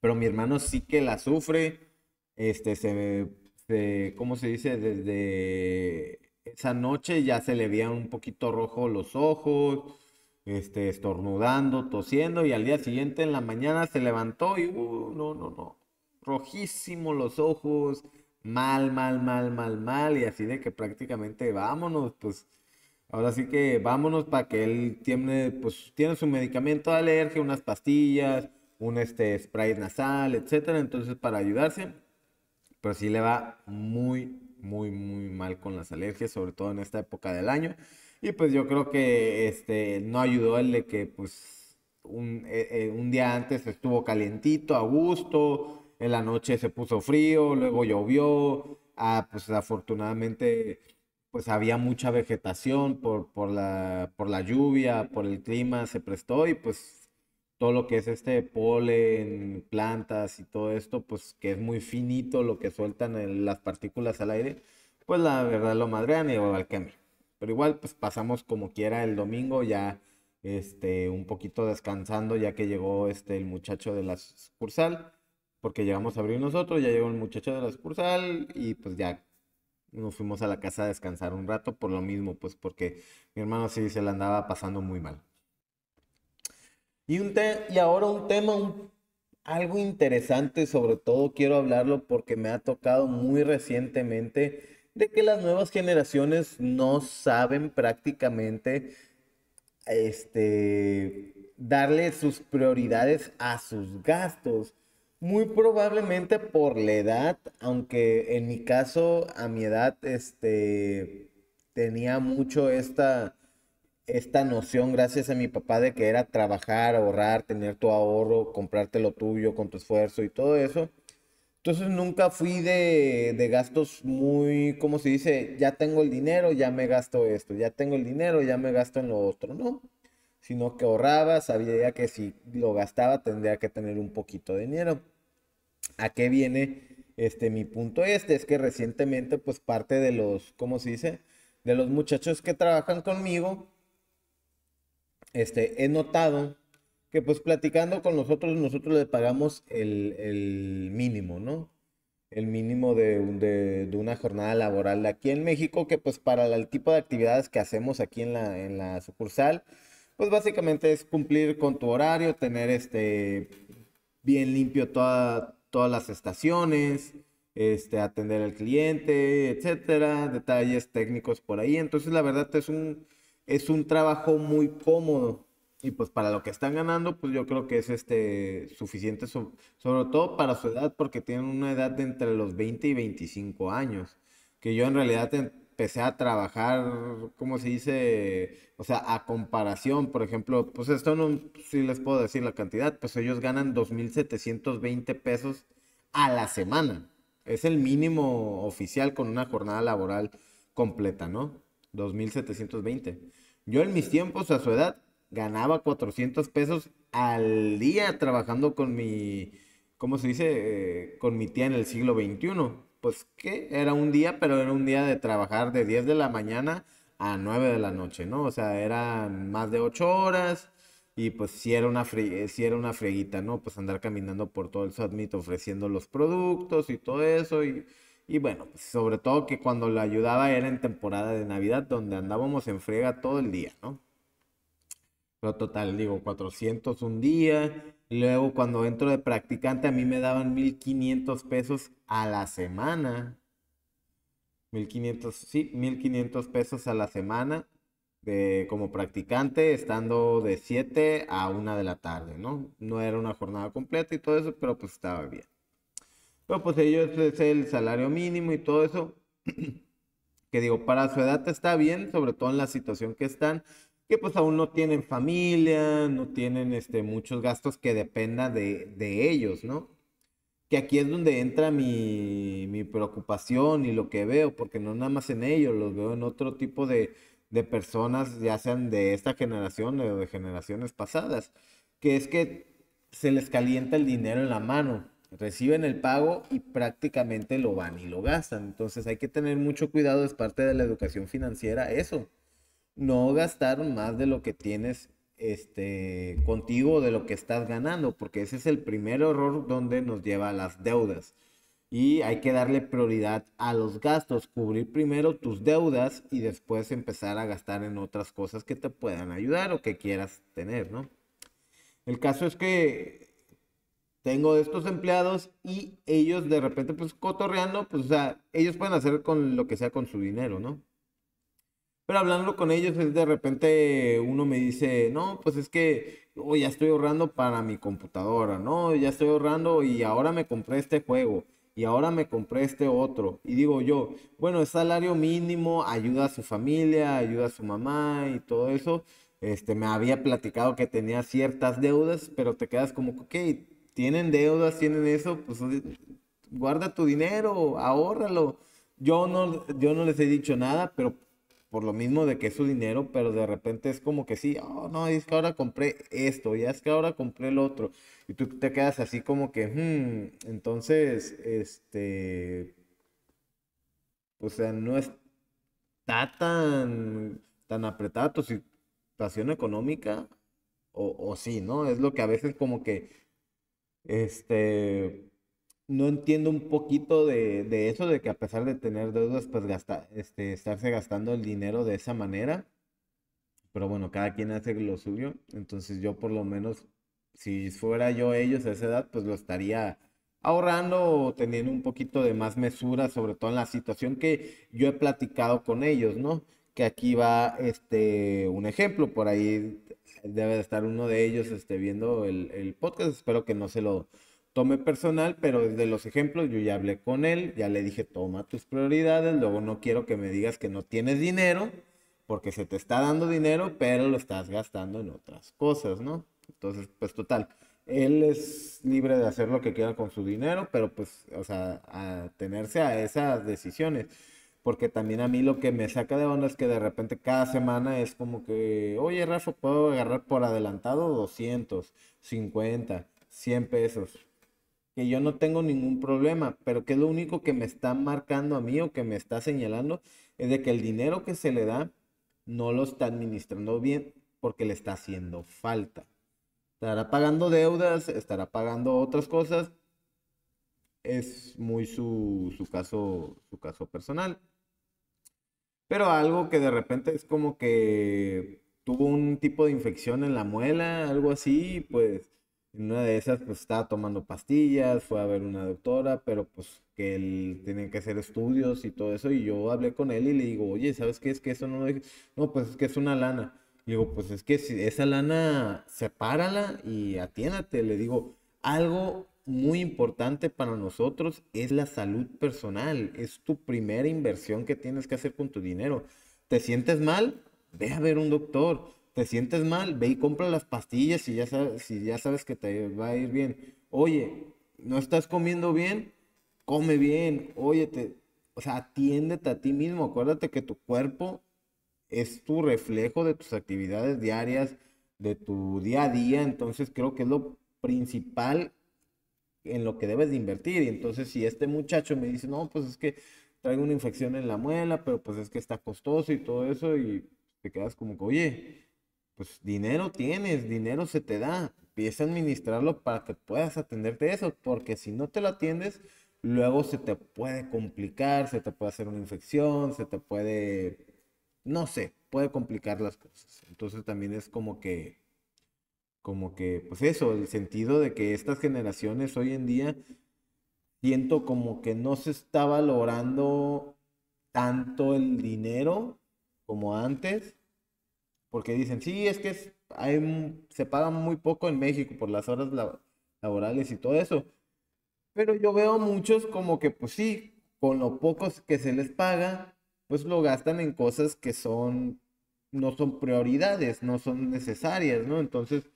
Pero mi hermano sí que la sufre, este, se, se ¿cómo se dice? Desde esa noche ya se le veían un poquito rojo los ojos, este, estornudando, tosiendo, y al día siguiente en la mañana se levantó y, uh, no, no, no, rojísimo los ojos, mal, mal, mal, mal, mal, y así de que prácticamente vámonos, pues, ahora sí que vámonos para que él tiene, pues, tiene su medicamento de alergia, unas pastillas, un este, spray nasal, etcétera, entonces para ayudarse, pero sí le va muy, muy, muy mal con las alergias, sobre todo en esta época del año. Y pues yo creo que este, no ayudó el de que pues un, eh, eh, un día antes estuvo calientito, a gusto, en la noche se puso frío, luego llovió, ah, pues afortunadamente pues había mucha vegetación por, por, la, por la lluvia, por el clima, se prestó y pues todo lo que es este polen, plantas y todo esto, pues que es muy finito lo que sueltan las partículas al aire, pues la verdad lo madrean y igual que a mí. Pero igual, pues pasamos como quiera el domingo ya este, un poquito descansando ya que llegó este, el muchacho de la sucursal, porque llegamos a abrir nosotros, ya llegó el muchacho de la sucursal y pues ya nos fuimos a la casa a descansar un rato por lo mismo, pues porque mi hermano sí se la andaba pasando muy mal. Y, un y ahora un tema, algo interesante, sobre todo quiero hablarlo porque me ha tocado muy recientemente, de que las nuevas generaciones no saben prácticamente este, darle sus prioridades a sus gastos. Muy probablemente por la edad, aunque en mi caso, a mi edad, este, tenía mucho esta esta noción gracias a mi papá de que era trabajar, ahorrar, tener tu ahorro, comprarte lo tuyo con tu esfuerzo y todo eso. Entonces nunca fui de, de, gastos muy, como se dice, ya tengo el dinero, ya me gasto esto, ya tengo el dinero, ya me gasto en lo otro, ¿no? Sino que ahorraba, sabía que si lo gastaba tendría que tener un poquito de dinero. ¿A qué viene este mi punto este? Es que recientemente pues parte de los, ¿cómo se dice? De los muchachos que trabajan conmigo, este, he notado que pues platicando con nosotros, nosotros le pagamos el, mínimo, ¿no? El mínimo de, de, una jornada laboral aquí en México, que pues para el tipo de actividades que hacemos aquí en la, en la sucursal, pues básicamente es cumplir con tu horario, tener este bien limpio todas las estaciones, este, atender al cliente, etcétera, detalles técnicos por ahí. Entonces, la verdad es un, es un trabajo muy cómodo. Y pues para lo que están ganando, pues yo creo que es este suficiente, sobre todo para su edad, porque tienen una edad entre los 20 y 25 años. Que yo en realidad empecé a trabajar, ¿cómo se dice? O sea, a comparación, por ejemplo, pues esto no, si les puedo decir la cantidad, pues ellos ganan 2.720 pesos a la semana. Es el mínimo oficial con una jornada laboral completa, ¿no? 2.720. Yo en mis tiempos, a su edad, ganaba 400 pesos al día trabajando con mi, ¿cómo se dice? Eh, con mi tía en el siglo XXI. Pues que era un día, pero era un día de trabajar de 10 de la mañana a 9 de la noche, ¿no? O sea, eran más de 8 horas y pues si era una, si era una freguita, ¿no? Pues andar caminando por todo el Submit ofreciendo los productos y todo eso y y bueno, pues, sobre todo que cuando lo ayudaba era en temporada de Navidad, donde andábamos en frega todo el día, ¿no? Pero total, digo, 400 un día. luego cuando entro de practicante a mí me daban 1500 pesos a la semana. 1500, sí, 1500 pesos a la semana de, como practicante, estando de 7 a 1 de la tarde, ¿no? No era una jornada completa y todo eso, pero pues estaba bien. Pero pues ellos es el salario mínimo y todo eso. que digo, para su edad está bien, sobre todo en la situación que están, que pues aún no tienen familia, no tienen este, muchos gastos que dependan de, ellos, ¿no? Que aquí es donde entra mi, mi, preocupación y lo que veo, porque no nada más en ellos, los veo en otro tipo de, de personas, ya sean de esta generación o de generaciones pasadas, que es que se les calienta el dinero en la mano, reciben el pago y prácticamente lo van y lo gastan. Entonces hay que tener mucho cuidado, es parte de la educación financiera eso, no gastar más de lo que tienes este, contigo, de lo que estás ganando, porque ese es el primer error donde nos lleva a las deudas y hay que darle prioridad a los gastos, cubrir primero tus deudas y después empezar a gastar en otras cosas que te puedan ayudar o que quieras tener, ¿no? El caso es que tengo estos empleados y ellos de repente pues cotorreando, pues o sea, ellos pueden hacer con lo que sea con su dinero, ¿no? Pero hablando con ellos es de repente uno me dice, no, pues es que oh, ya estoy ahorrando para mi computadora, no, ya estoy ahorrando y ahora me compré este juego y ahora me compré este otro. Y digo yo, bueno, salario mínimo, ayuda a su familia, ayuda a su mamá y todo eso. Este, me había platicado que tenía ciertas deudas, pero te quedas como, ok, tienen deudas, tienen eso, pues guarda tu dinero, ahórralo. Yo no, yo no les he dicho nada, pero por lo mismo de que es su dinero, pero de repente es como que sí, oh, no, es que ahora compré esto, ya es que ahora compré el otro, y tú te quedas así como que, hmm, entonces, este, o sea, no está tan, tan apretada tu situación económica, o, o sí, ¿no? Es lo que a veces como que, este, no entiendo un poquito de, eso, de que a pesar de tener deudas, pues gasta, este, estarse gastando el dinero de esa manera. Pero bueno, cada quien hace lo suyo. Entonces yo por lo menos, si fuera yo ellos a esa edad, pues lo estaría ahorrando o teniendo un poquito de más mesura, sobre todo en la situación que yo he platicado con ellos, ¿no? Que aquí va este un ejemplo, por ahí debe de estar uno de ellos este, viendo el, el podcast, espero que no se lo tome personal, pero desde los ejemplos yo ya hablé con él, ya le dije, toma tus prioridades, luego no quiero que me digas que no tienes dinero, porque se te está dando dinero, pero lo estás gastando en otras cosas, ¿no? Entonces, pues total, él es libre de hacer lo que quiera con su dinero, pero pues, o sea, a tenerse a esas decisiones. Porque también a mí lo que me saca de onda es que de repente cada semana es como que, oye, Rafa, puedo agarrar por adelantado 200, 50, 100 pesos que yo no tengo ningún problema, pero que lo único que me está marcando a mí o que me está señalando es de que el dinero que se le da no lo está administrando bien porque le está haciendo falta. Estará pagando deudas, estará pagando otras cosas. Es muy su, su caso, su caso personal. Pero algo que de repente es como que tuvo un tipo de infección en la muela, algo así, pues en una de esas, pues estaba tomando pastillas, fue a ver una doctora, pero pues que él tenía que hacer estudios y todo eso. Y yo hablé con él y le digo, oye, ¿sabes qué? Es que eso no No, pues es que es una lana. Le digo, pues es que si esa lana, sepárala y atiéndate. Le digo, algo muy importante para nosotros es la salud personal. Es tu primera inversión que tienes que hacer con tu dinero. ¿Te sientes mal? Ve a ver un doctor te sientes mal, ve y compra las pastillas y ya sabes, si ya sabes que te va a ir bien. Oye, no estás comiendo bien, come bien. Oye, o sea, atiéndete a ti mismo. Acuérdate que tu cuerpo es tu reflejo de tus actividades diarias, de tu día a día. Entonces creo que es lo principal en lo que debes de invertir. Y entonces si este muchacho me dice, no, pues es que traigo una infección en la muela, pero pues es que está costoso y todo eso, y te quedas como que, oye, pues dinero tienes, dinero se te da. Empieza a administrarlo para que puedas atenderte eso, porque si no te lo atiendes, luego se te puede complicar, se te puede hacer una infección, se te puede, no sé, puede complicar las cosas. Entonces también es como que, como que, pues eso, el sentido de que estas generaciones hoy en día siento como que no se está valorando tanto el dinero como antes porque dicen, sí, es que se paga muy poco en México por las horas laborales y todo eso. Pero yo veo muchos como que, pues sí, con lo poco que se les paga, pues lo gastan en cosas que son, no son prioridades, no son necesarias, ¿no? Entonces,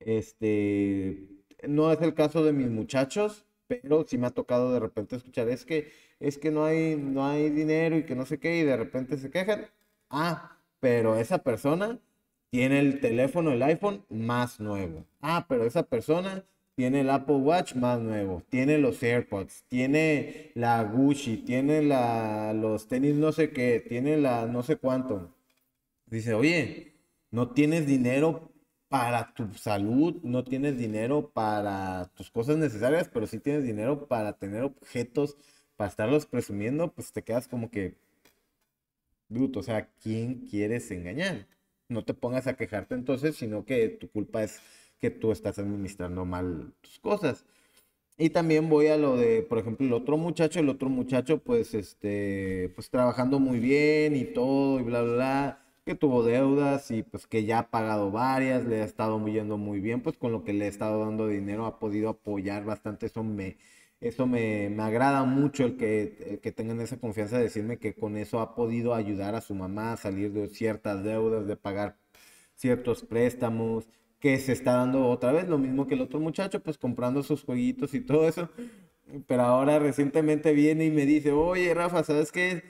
este, no es el caso de mis muchachos, pero sí me ha tocado de repente escuchar, es que, es que no hay, no hay dinero y que no sé qué, y de repente se quejan. Ah, pero esa persona tiene el teléfono, el iPhone más nuevo. Ah, pero esa persona tiene el Apple Watch más nuevo, tiene los AirPods, tiene la Gucci, tiene la, los tenis no sé qué, tiene la no sé cuánto. Dice, oye, no tienes dinero para tu salud, no tienes dinero para tus cosas necesarias, pero sí tienes dinero para tener objetos, para estarlos presumiendo, pues te quedas como que, bruto, o sea, ¿quién quieres engañar? No te pongas a quejarte entonces, sino que tu culpa es que tú estás administrando mal tus cosas. Y también voy a lo de, por ejemplo, el otro muchacho, el otro muchacho, pues, este, pues trabajando muy bien y todo, y bla, bla, bla, que tuvo deudas y pues que ya ha pagado varias, le ha estado yendo muy bien, pues con lo que le he estado dando dinero ha podido apoyar bastante, eso me, eso me, me agrada mucho el que, el que tengan esa confianza de decirme que con eso ha podido ayudar a su mamá a salir de ciertas deudas, de pagar ciertos préstamos, que se está dando otra vez lo mismo que el otro muchacho, pues comprando sus jueguitos y todo eso. Pero ahora recientemente viene y me dice, oye Rafa, ¿sabes qué?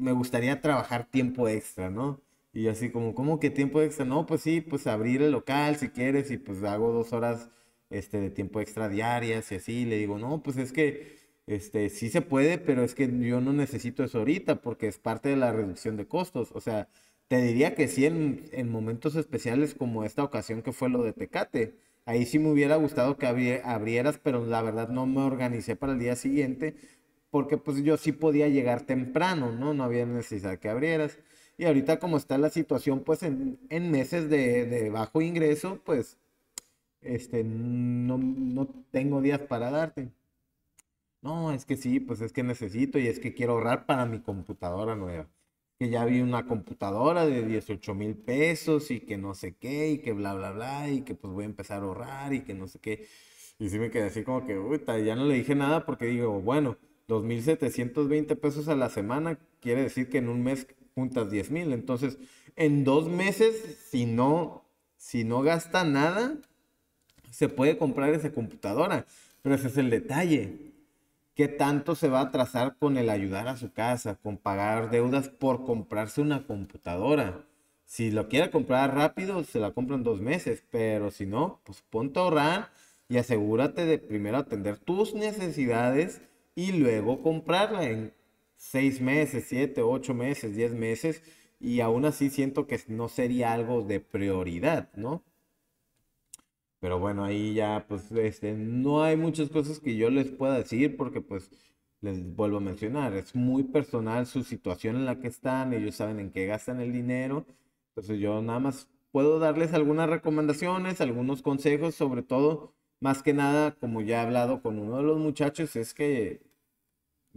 Me gustaría trabajar tiempo extra, ¿no? Y así como, ¿cómo que tiempo extra? No, pues sí, pues abrir el local si quieres y pues hago dos horas este, de tiempo extra diarias y así. Le digo, no, pues es que este, sí se puede, pero es que yo no necesito eso ahorita porque es parte de la reducción de costos. O sea, te diría que sí en, en momentos especiales como esta ocasión que fue lo de Tecate. Ahí sí me hubiera gustado que abrieras, pero la verdad no me organicé para el día siguiente porque pues yo sí podía llegar temprano, ¿no? No había necesidad que abrieras. Y ahorita como está la situación, pues en, en meses de, de, bajo ingreso, pues este, no, no tengo días para darte. No, es que sí, pues es que necesito y es que quiero ahorrar para mi computadora nueva que ya vi una computadora de 18 mil pesos y que no sé qué y que bla, bla, bla y que pues voy a empezar a ahorrar y que no sé qué. Y sí me quedé así como que, uy, ya no le dije nada porque digo, bueno, 2.720 pesos a la semana quiere decir que en un mes juntas 10 mil. Entonces, en dos meses, si no, si no gasta nada, se puede comprar esa computadora. Pero ese es el detalle qué tanto se va a atrasar con el ayudar a su casa, con pagar deudas por comprarse una computadora. Si lo quiere comprar rápido, se la compra en dos meses, pero si no, pues ponte a ahorrar y asegúrate de primero atender tus necesidades y luego comprarla en seis meses, siete, ocho meses, diez meses. Y aún así siento que no sería algo de prioridad, ¿no? Pero bueno, ahí ya, pues, este, no hay muchas cosas que yo les pueda decir porque, pues, les vuelvo a mencionar, es muy personal su situación en la que están, ellos saben en qué gastan el dinero. Entonces yo nada más puedo darles algunas recomendaciones, algunos consejos, sobre todo, más que nada, como ya he hablado con uno de los muchachos, es que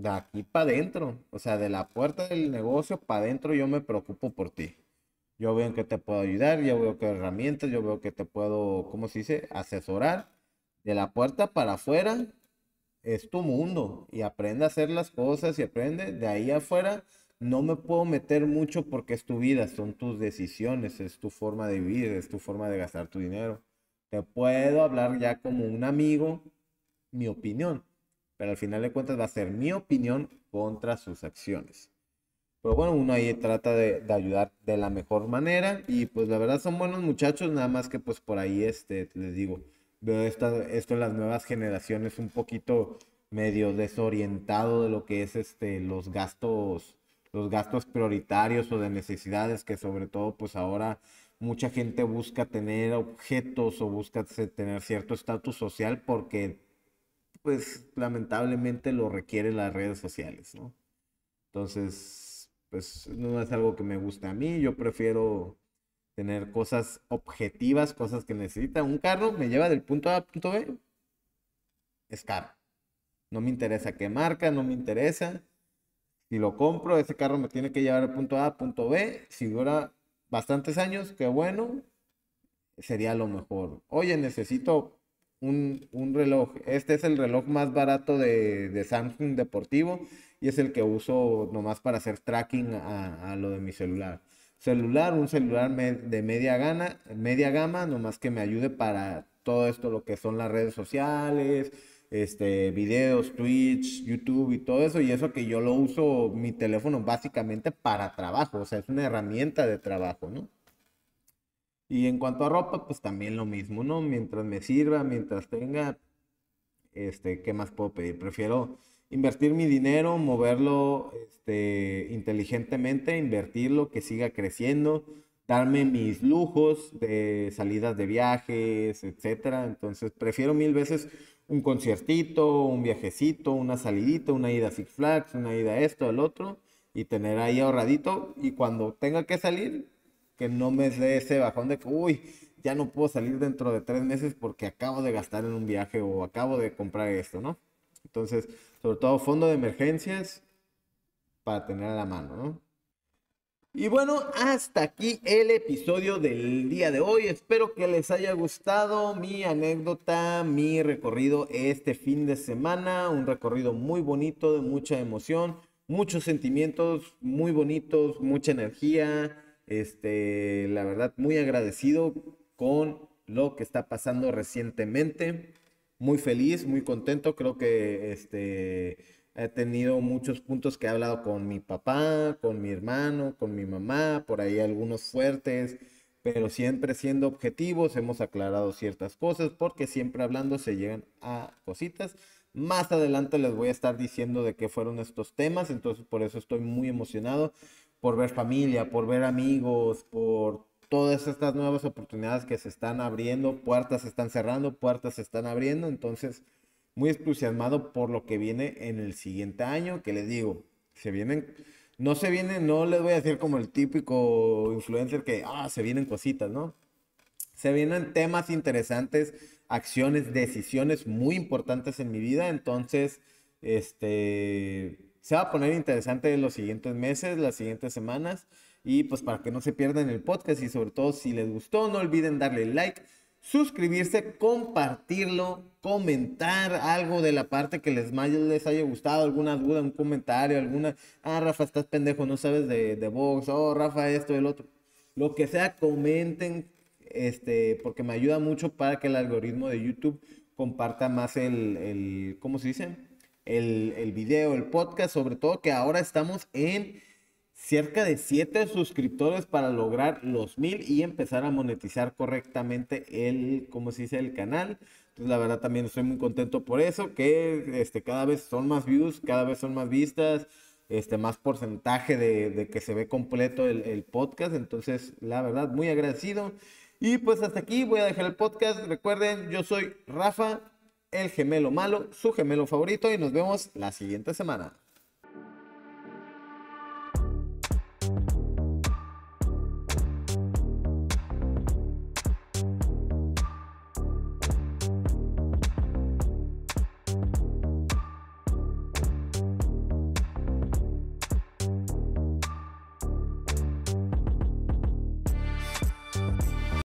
de aquí para adentro, o sea, de la puerta del negocio para adentro, yo me preocupo por ti. Yo veo qué te puedo ayudar, yo veo qué herramientas, yo veo que te puedo, ¿cómo se dice? Asesorar. De la puerta para afuera es tu mundo y aprende a hacer las cosas y aprende de ahí afuera. No me puedo meter mucho porque es tu vida, son tus decisiones, es tu forma de vivir, es tu forma de gastar tu dinero. Te puedo hablar ya como un amigo, mi opinión, pero al final de cuentas va a ser mi opinión contra sus acciones. Pero bueno, uno ahí trata de, ayudar de la mejor manera y pues la verdad son buenos muchachos, nada más que pues por ahí, este, les digo, veo esta, esto en las nuevas generaciones un poquito medio desorientado de lo que es este, los gastos, los gastos prioritarios o de necesidades que sobre todo pues ahora mucha gente busca tener objetos o busca tener cierto estatus social porque pues lamentablemente lo requieren las redes sociales, ¿no? Entonces, pues no es algo que me guste a mí. Yo prefiero tener cosas objetivas, cosas que necesita. Un carro me lleva del punto A al punto B. Es caro. No me interesa qué marca, no me interesa. Si lo compro, ese carro me tiene que llevar del punto A punto B. Si dura bastantes años, qué bueno. Sería lo mejor. Oye, necesito un, reloj. Este es el reloj más barato de, de Samsung deportivo y es el que uso nomás para hacer tracking a, lo de mi celular. Celular, un celular de media, gana, media gama, nomás que me ayude para todo esto, lo que son las redes sociales, este, videos, Twitch, YouTube y todo eso. Y eso que yo lo uso mi teléfono básicamente para trabajo, o sea, es una herramienta de trabajo, ¿no? Y en cuanto a ropa, pues también lo mismo, ¿no? Mientras me sirva, mientras tenga, este, ¿qué más puedo pedir? Prefiero invertir mi dinero, moverlo este, inteligentemente, invertirlo, que siga creciendo, darme mis lujos de salidas de viajes, etcétera. Entonces, prefiero mil veces un conciertito, un viajecito, una salidita, una ida a Six Flags, una ida a esto, al otro, y tener ahí ahorradito. Y cuando tenga que salir, que no me dé ese bajón de que, uy, ya no puedo salir dentro de tres meses porque acabo de gastar en un viaje o acabo de comprar esto, ¿no? Entonces, sobre todo fondo de emergencias para tener a la mano, ¿no? Y bueno, hasta aquí el episodio del día de hoy. Espero que les haya gustado mi anécdota, mi recorrido este fin de semana. Un recorrido muy bonito, de mucha emoción, muchos sentimientos muy bonitos, mucha energía. Este, la verdad, muy agradecido con lo que está pasando recientemente. Muy feliz, muy contento. Creo que este He tenido muchos puntos que he hablado con mi papá, con mi hermano, con mi mamá, por ahí algunos fuertes, pero siempre siendo objetivos, hemos aclarado ciertas cosas porque siempre hablando se llegan a cositas. Más adelante les voy a estar diciendo de qué fueron estos temas, entonces por eso estoy muy emocionado por ver familia, por ver amigos, por todas estas nuevas oportunidades que se están abriendo, puertas se están cerrando, puertas se están abriendo, entonces muy entusiasmado por lo que viene en el siguiente año, que les digo, se vienen, no se vienen, no les voy a decir como el típico influencer que, ah, se vienen cositas, ¿no? Se vienen temas interesantes, acciones, decisiones muy importantes en mi vida, entonces, este, se va a poner interesante en los siguientes meses, las siguientes semanas, y pues para que no se pierdan el podcast y sobre todo si les gustó, no olviden darle like suscribirse, compartirlo, comentar algo de la parte que les, les haya gustado, alguna duda, un comentario, alguna, ah, Rafa, estás pendejo, no sabes de, de box, oh, Rafa, esto, el otro. Lo que sea, comenten, este, porque me ayuda mucho para que el algoritmo de YouTube comparta más el, el ¿cómo se dice? El, video, el podcast, sobre todo que ahora estamos en cerca de 7 suscriptores para lograr los mil y empezar a monetizar correctamente el, ¿cómo se dice? El canal. Entonces, la verdad también estoy muy contento por eso, que este, cada vez son más views, cada vez son más vistas, este, más porcentaje de, de que se ve completo el, el, podcast. Entonces, la verdad, muy agradecido. Y pues hasta aquí voy a dejar el podcast. Recuerden, yo soy Rafa, el gemelo malo, su gemelo favorito, y nos vemos la siguiente semana.